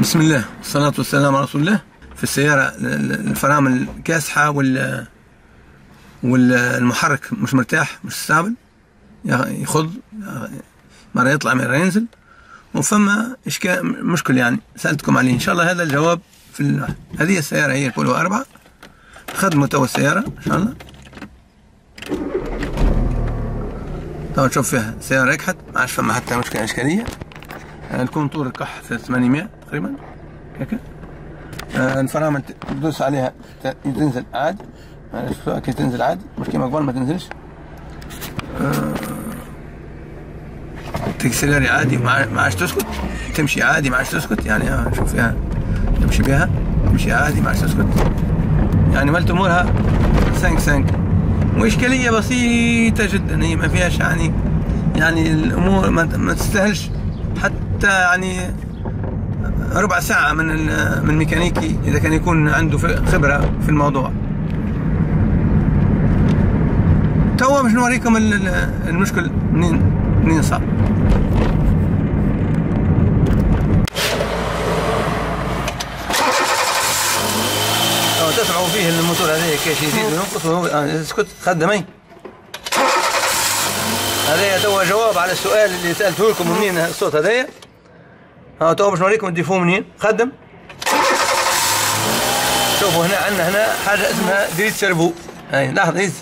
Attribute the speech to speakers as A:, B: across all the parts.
A: بسم الله. والصلاة والسلام على رسول الله. في السيارة الفرامل كاسحة وال والمحرك مش مرتاح مش stable. يخض مرة يطلع مرة ينزل. وفما إشكال مشكل يعني. سألتكم عليه. إن شاء الله هذا الجواب في ال... هذه السيارة هي البولو أربعة. خدموا تو السيارة إن شاء الله. تو تشوف فيها السيارة ركحت. ما عادش فما حتى مشكلة إشكالية. الكونتور كح في 800 تقريبا. هيك آه، الفرامل تدوس عليها تنزل عادي كي تنزل عادي مش كيما قبل ما تنزلش. آه، تكسلري عادي ما عادش تسكت. تمشي عادي ما عادش تسكت. يعني آه، شوف فيها تمشي بها. تمشي عادي ما عادش تسكت. يعني ملت أمورها. سانك سانك. واشكاليه بسيطة جدا. هي ما فيهاش يعني يعني الأمور ما تستاهلش. حتى يعني ربع ساعة من من الميكانيكي إذا كان يكون عنده خبرة في الموضوع. توا باش نوريكم المشكل منين منين صار. تسمعوا فيه الموتور هذا كيش يزيد وينقص آه، اسكت خدمي هذا توا جواب على السؤال اللي سألته لكم منين الصوت هذايا ها تو باش نوريكم ال défaut منين؟ خدم. شوفوا هنا عندنا هنا حاجة اسمها durite servo. هاي لاحظ هيز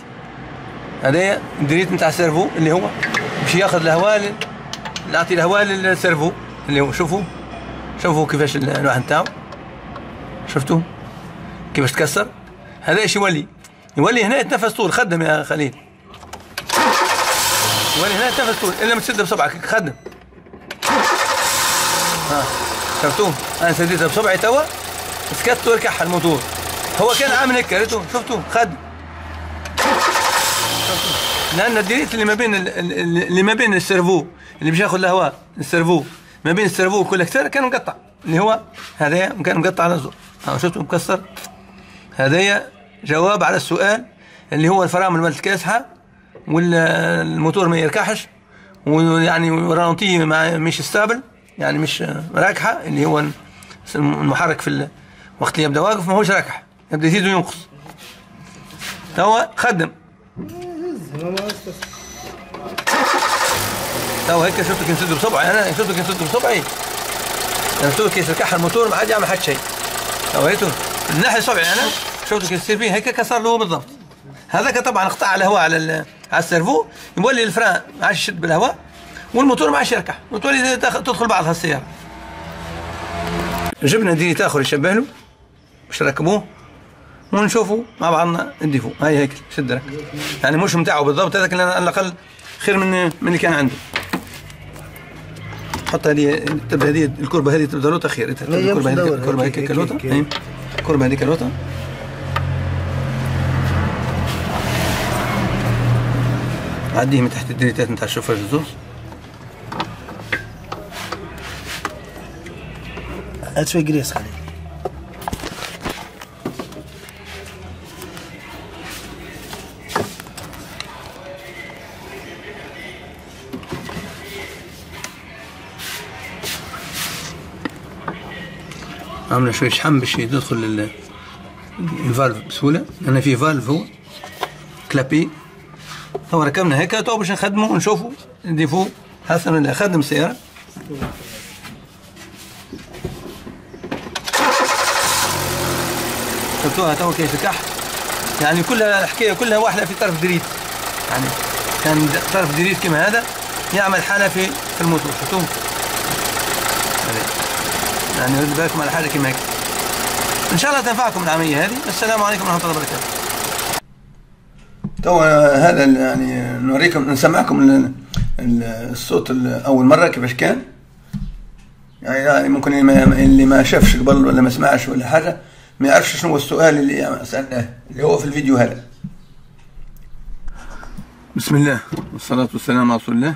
A: هذايا ال durite نتاع ال servo اللي هو باش ياخذ الهواء يعطي الهواء لل servo اللي هو شوفوا. شوفوا كيفاش الواحد نتاعو. شفتوا؟ كيفاش تكسر. هذا إيش يولي؟ يولي هنا يتنفس طول. خدم يا خليل. يولي هنا يتنفس طول. إلا ما تسد بصبعك خدم. ها. شفتوه أنا سديتها بصبعي توا سكت وركح الموتور. هو كان عامل هيك ريتو شفتوا؟ خد. لأن ال durite اللي ما بين اللي ما بين ال servo اللي باش ياخذ الهواء ال servo ما بين ال servo وال collecteur كان مقطع. اللي هو هذايا كان مقطع على الزور ها شفتوا؟ مكسر. هذايا جواب على السؤال اللي هو الفرامل مالت كاسحة والموتور ما يركحش ويعني ralenti مش stable يعني مش راكحة اللي هو المحرك في وقت اللي يبدأ واقف ما هوش راكح يبدأ يزيد وينقص. توا خدم. توا هيك شفتك نسد بصبعي أنا شفتك نسد بصبعي. أنا شفتك كيفاش ركح الموتور ما عاد يعمل حتى شيء. توا هيتو من ناحية صبعي أنا شفتك يصير فيه هيك كسر له بالضبط. هذاك طبعا قطع الهواء على على ال servo يولي ال frein ما عادش يشد بالهواء. والموتور ما عادش يركح وتولي تدخل بعضها السيارة. جبنا durite آخر يشبه له باش نركبوه ونشوفوا مع بعضنا ال défaut هاي هيك شد لك يعني مش متاعه بالضبط لكن على الأقل خير من من اللي كان عنده. حط هذه تبدأ هذه الكربة هذه تبدأ لوطة خير. الكربة هذيك الكربة هذيك لوطة؟ الكربة هذيك لوطة؟ عديه من تحت الدريتات نتاع الشوفاج الزوز.
B: هات شوي جريس خليل
A: عملنا شوية شحم باش يدخل ال valve بسهولة. أنا في valve هو clapet. هو ركبنا هيك تو باش نخدمه ونشوفوا défaut حسنا خدم السيارة شفتوها تو كيف ركح يعني كلها الحكاية كلها واحدة في طرف durite يعني كان طرف durite كما هذا يعمل حالة في في الموتور شفتوه؟ يعني رد بالكم على حاجة كما هيك. إن شاء الله تنفعكم العملية هذه. السلام عليكم ورحمة الله وبركاته. تو هذا يعني نوريكم نسمعكم الصوت أول مرة كيفاش كان. يعني ممكن اللي ما شافش قبل ولا ما سمعش ولا حاجة ما يعرفش شنو هو السؤال اللي سألناه اللي هو في الفيديو هذا. بسم الله والصلاة والسلام على رسول الله.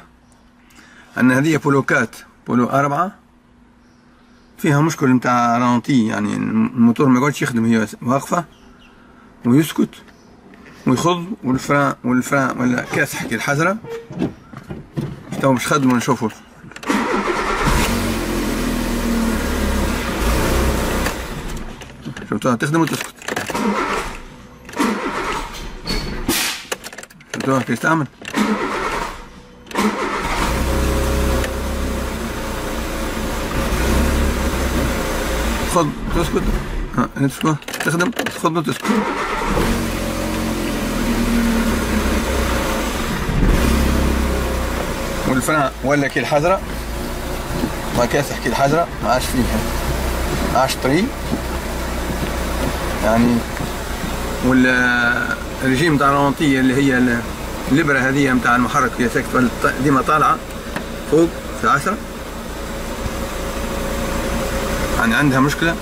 A: أن هذه بولو quatre بولو أربعة فيها مشكل نتاع ralenti يعني الموتور ما يقعدش يخدم هي واقفة ويسكت ويخض وال frein وال frein ولا كاسح كي الحجرة تو مش خدموا نشوفوا شفتوها تخدم وتسكت شفتوها كيف تعمل خذ تسكت. ها تسكت. تخدم تخذ وتسكت والفرع ولا كي الحذرة ما كاسح كي الحذرة ما عادش فيها ما عادش طري. يعني والرجيم تاع الرونطية اللي هي الإبرة هذه نتاع المحرك هي ساكت ديما طالعة فوق في العشرة. يعني عندها مشكلة.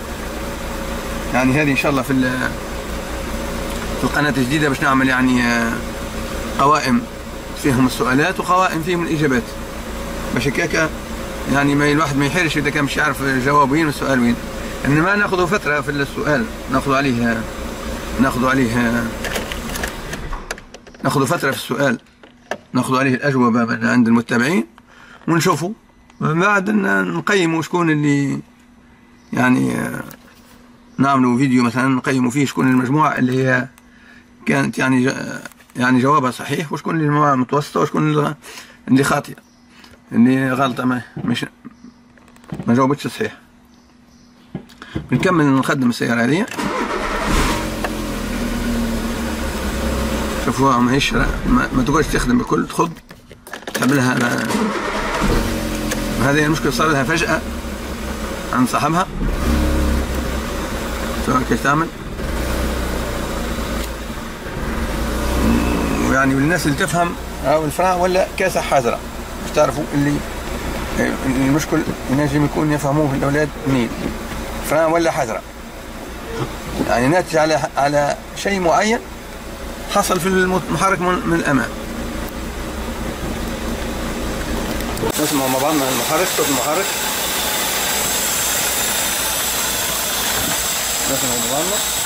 A: يعني هذه إن شاء الله في في القناة الجديدة باش نعمل يعني آه، قوائم فيهم السؤالات وقوائم فيهم الإجابات. باش هكاك يعني ما الواحد ما يحيرش إذا كان مش يعرف الجواب وين والسؤال وين. إنما نأخذ فترة في السؤال نأخذ عليه نأخذ عليه نأخذ فترة في السؤال نأخذ عليه الأجوبة من عند المتابعين ونشوفوا بعد نقيموا شكون اللي يعني نعملوا فيديو مثلا نقيموا فيه شكون المجموعة اللي هي كانت يعني يعني جوابها صحيح وشكون اللي متوسطة وشكون اللي خاطئة اللي غلطة ما مش ما جاوبتش صحيح. بنكمل نخدم السيارة هذه. شوفوها ماهيش ما, ما تقعدش تخدم بكل تخض تعملها هذه المشكلة صار لها فجأة عن صاحبها. سواء كيف تعمل. ويعني للناس اللي تفهم أو الفرع ولا كاسة حاضرة مش تعرفوا اللي المشكل ينجم يكون يفهموه الأولاد منين فرع ولا حذرة. يعني ناتج على على شيء معين حصل في المحرك من, من الأمام. نسمع مع بعضنا المحرك صوت المحرك. نسمع مع بعضنا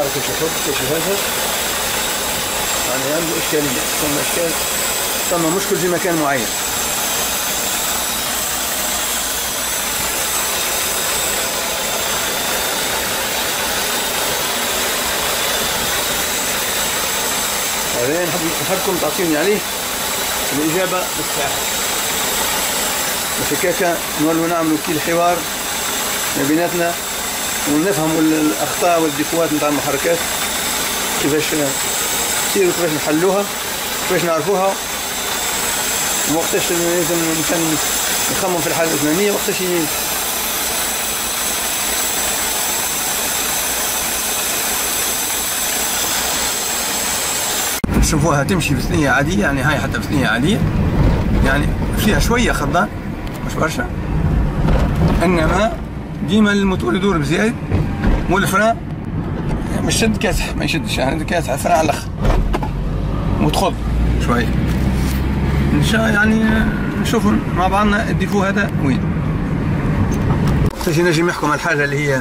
A: حركة الحب تشوفها يعني عنده إشكالية ثم إشكال ثم مشكل في مكان معين. بعدين نحبكم تعطيني عليه الإجابة الصحيحة مش هكاك نولوا نعملوا كي الحوار ما بيناتنا. ونفهموا الأخطاء والديفوات نتاع المحركات كيفاش تصير وكيفاش نحلوها كيفاش نعرفوها. وقتاش لازم الإنسان يخمم في الحالة الفلانية وقتاش شوفوها تمشي في ثنية عادية يعني هاي حتى في ثنية عادية. يعني فيها شوية خضان مش برشا. إنما ديما الموتور يدور بزيادة وال frein مش شد كاسح ما يشدش يعني كاسح ال frein على الآخر وتخض شوية إن شاء يعني نشوف مع بعضنا ال défaut هذا وين. باش نجم يحكم على الحاجة اللي هي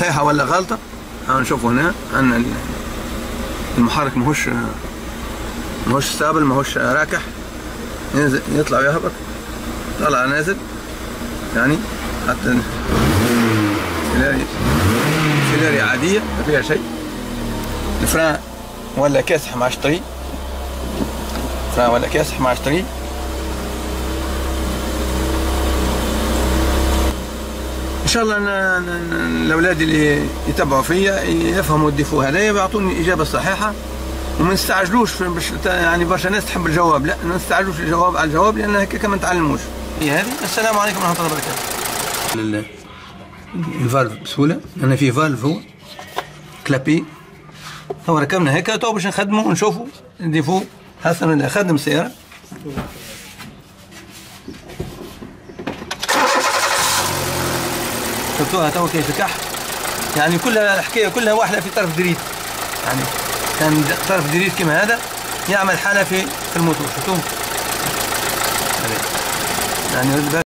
A: صحيحة ولا غلطة. نشوفوا هنا. عندنا المحرك ماهوش ماهوش stable ماهوش راكح. ينزل يطلع ويهبط. طلع نازل. يعني حتى فيلاري عادية ما فيها شيء. الفران ولا كاسح مع شطري فران ولا كاسح مع شطري إن شاء الله الأولاد اللي يتبعوا فيا يفهموا الديفو هذايا ويعطوني الاجابه الصحيحه وما نستعجلوش باش يعني برشا ناس تحب الجواب. لا ما نستعجلوش الجواب على الجواب لأن هكاك ما نتعلموش. هي هذه؟ السلام عليكم ورحمة الله وبركاته. الفالف بسهولة. أنا في فالف هو. كلابي. هو ركبنا هيك تو باش نخدموا ونشوفوا الديفو حسن خدم السياره شفتوها تو كيف كح يعني كلها الحكاية كلها واحدة في طرف دريد يعني كان طرف دريد كما هذا يعمل حالة في الموتور. شفتوه يعني